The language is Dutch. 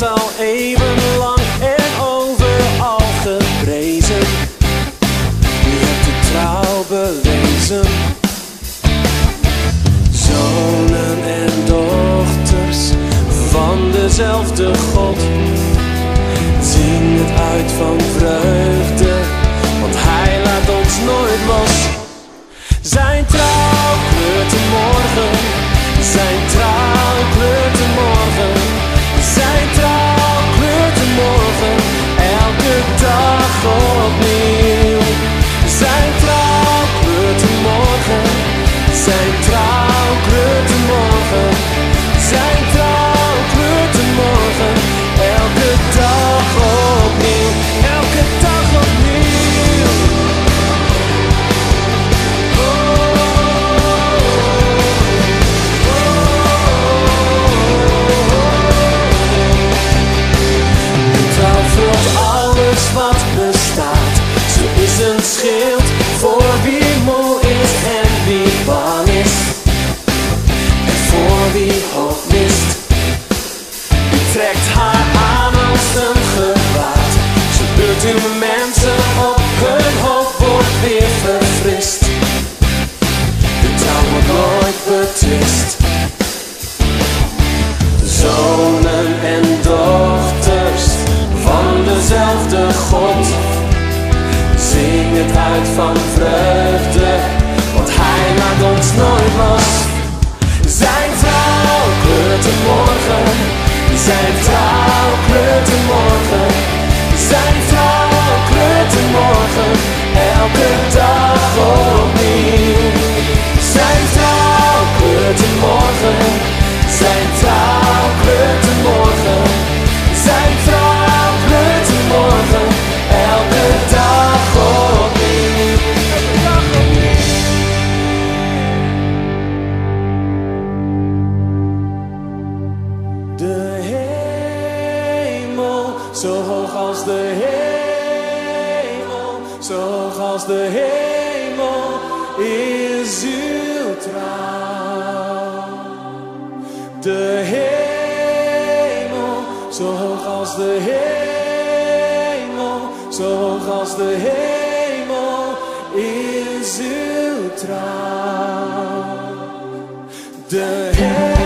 al eeuwenlang en overal geprezen. U hebt de trouw bewezen. Zonen en dochters van dezelfde God. Zing het uit van vreugde, mensen op, hun hoop wordt weer verfrist. De trouw wordt nooit betwist. Zonen en dochters van dezelfde God. Zing het uit van vreugde, want Hij laat ons nooit los. Zijn trouw kleurt de morgen, zijn zo hoog als de hemel, zo hoog als de hemel is uw trouw. De hemel, zo hoog als de hemel, zo hoog als de hemel is uw trouw. De hemel.